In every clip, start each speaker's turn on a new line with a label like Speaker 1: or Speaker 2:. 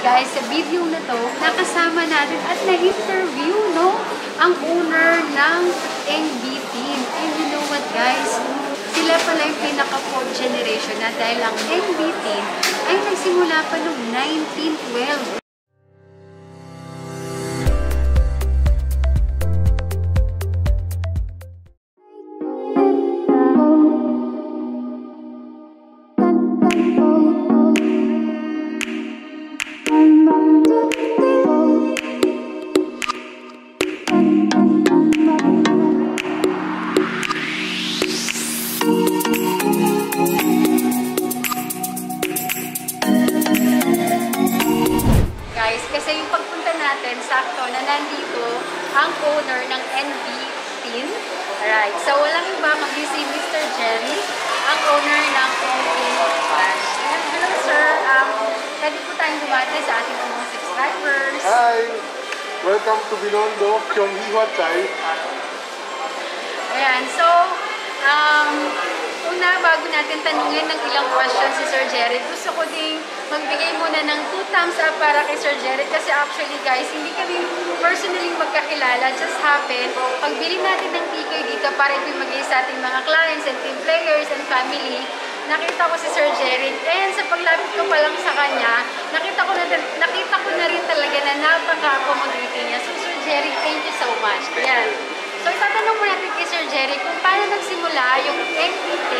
Speaker 1: guys, sa video na to, nakasama natin at na-interview, no? Ang owner ng NBT. And you know what guys? Sila pala yung pinaka-fourth generation na dahil ang NBT ay nagsimula pa noong 1912. Sakto na nandito ang owner ng NB Tin. Alright, so walang iba kundi si Mr. Jerry, ang owner ng NB Branch. And hello sir, um, pwede po tayong bumati sa ating mga subscribers.
Speaker 2: Hi! Welcome to Binondo, Kyonghi Chai.
Speaker 1: Ayan, so, um, una, bago natin tanungin ng ilang questions si Sir Jerry, gusto ko ding magbigay muna ng two thumbs up para kay Sir Jerry kasi actually guys, hindi kami personally magkakilala, just happen, pagbili natin ng ticket dito para ibigay sa ating mga clients and team players and family, nakita ko si Sir Jerry and sa paglapit ko pa lang sa kanya, nakita ko na, nakita ko na rin talaga na napaka-accommodating niya. So Sir Jerry, thank you so much. Yan. So, itatanong po natin kay Sir Jerry kung paano nagsimula yung NBT,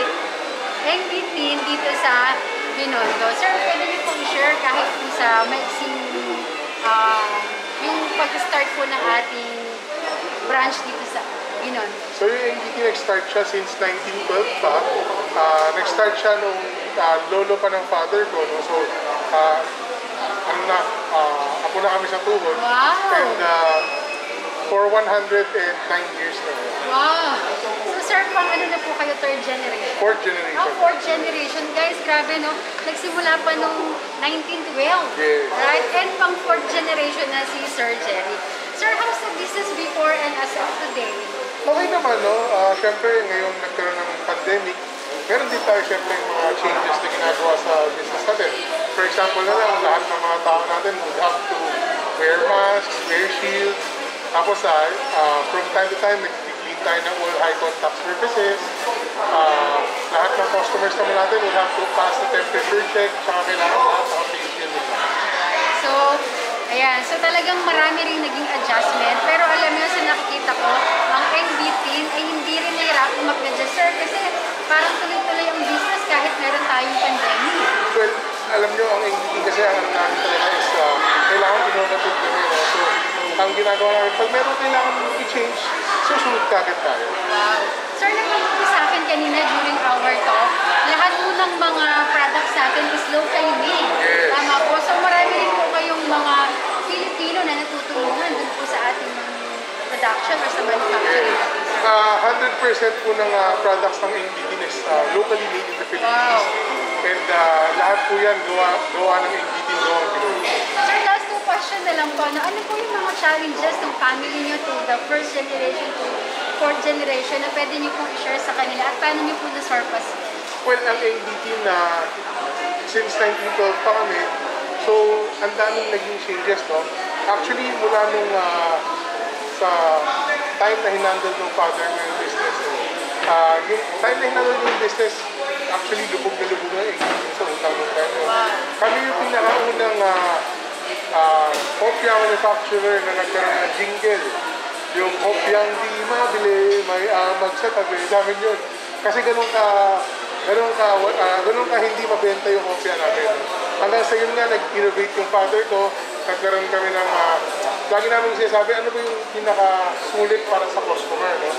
Speaker 1: NBT dito sa Binondo. Sir, pwede niyo pong share kahit po sa maiksing ah, yung pag-start po ng ating branch dito sa Binondo.
Speaker 2: So yung NBT nag-start siya since 1912 pa. Ah, nag-start siya nung ah, lolo pa ng father ko. No? So, ah, ano na, ah, ako na kami sa tuhod.
Speaker 1: Wow!
Speaker 2: And ah, for 109 years na.
Speaker 1: Wow! So, sir, pang ano na po kayo, third generation?
Speaker 2: Fourth generation.
Speaker 1: fourth generation. Guys, grabe, no? Nagsimula pa nung 1912.
Speaker 2: Yes.
Speaker 1: Right? And pang fourth generation na si Sir Jerry. Sir, how's the business before and as of today?
Speaker 2: Okay naman, no? Ah, Siyempre, ngayon nagkaroon ng pandemic, meron din tayo siyempre yung mga changes na ginagawa sa business natin. For example na lang, lahat ng mga tao natin would have to wear masks, wear shields. Tapos, ah, ah, from time to time, nag-clean tayo ng all high contact surfaces. Ah, lahat ng customers naman natin would have to pass the temperature check, tsaka kailangan lahat naka-face shield nila.
Speaker 1: So, ayan. So, talagang marami rin naging adjustment. Pero alam mo, sa nakikita ko, ang NBT ay hindi rin nahirapan mag-adjust, sir. Kasi parang tuloy-tuloy ang business kahit meron tayong pandemic.
Speaker 2: Well, alam nyo, ang NBT kasi ang namin talaga is uh, kailangan innovative kami. No? So, ang ginagawa namin, pag meron kailangan i-change, susunod kagad tayo.
Speaker 1: Wow. Sir, nagtanong po sa akin kanina during our talk, lahat po ng mga products natin is locally made.
Speaker 2: Yes.
Speaker 1: Tama po. So marami rin po kayong mga Filipino na natutulungan dun po sa ating production or sa manufacturing.
Speaker 2: Uh, 100% po ng uh, products ng is uh, locally made in the Philippines. And uh, lahat po yan gawa, gawa ng Pinoy.
Speaker 1: Sir, last question na lang po. No? Ano po yung mga challenges ng family niyo to the first generation to fourth generation na pwede niyo pong i-share sa kanila at paano niyo po na-surpass?
Speaker 2: Well, ang NBT na since 1912 pa kami, so ang daming naging changes, no? Actually, mula nung uh, sa time na hinandle ng father ko yung business? Ah, yung time na hinandle yung business, actually lubog na lubog na NBT sa utang ng time.
Speaker 1: Wow.
Speaker 2: Kopya manufacturer na nagkaroon ng jingle. Yung kopyang di mabili, may amag sa tabi. Sabi yun. Kasi ganun ka, ganun ka, uh, ganun ka hindi mabenta yung kopya namin. Hanggang sa yun nga, nag-innovate yung father ko. Nagkaroon kami ng, uh, lagi namin sinasabi, ano ba yung pinaka-sulit para sa customer, no?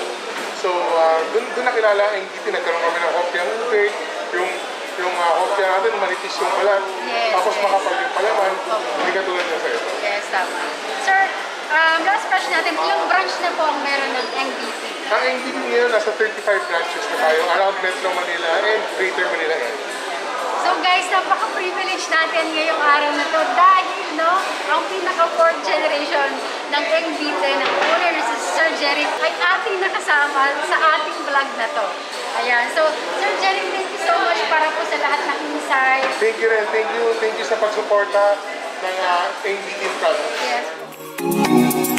Speaker 2: So, uh, dun, dun nakilala ang NGT, nagkaroon kami ng kopyang cake, yung yung uh, kopya natin, manipis yung balat,
Speaker 1: Yes,
Speaker 2: tapos
Speaker 1: yes.
Speaker 2: makapal yung palaman, hindi ka tulad niya sa ito.
Speaker 1: Yes, tama. Sir, um, last question natin, ilang branch na po ang meron ng NBT?
Speaker 2: Ang NGT ngayon, nasa 35 branches na tayo around Metro Manila and Greater Manila area.
Speaker 1: So guys, napaka-privilege natin ngayong araw na to dahil no, ang pinaka-fourth generation ng NBT ng na Sir Jerry ay ating nakasama sa ating vlog na to. Ayan. So, Sir Jerry, thank you so much para po sa lahat ng insight.
Speaker 2: Thank you rin, thank you, thank you sa pagsuporta. ng uh, ABT product.
Speaker 1: Yes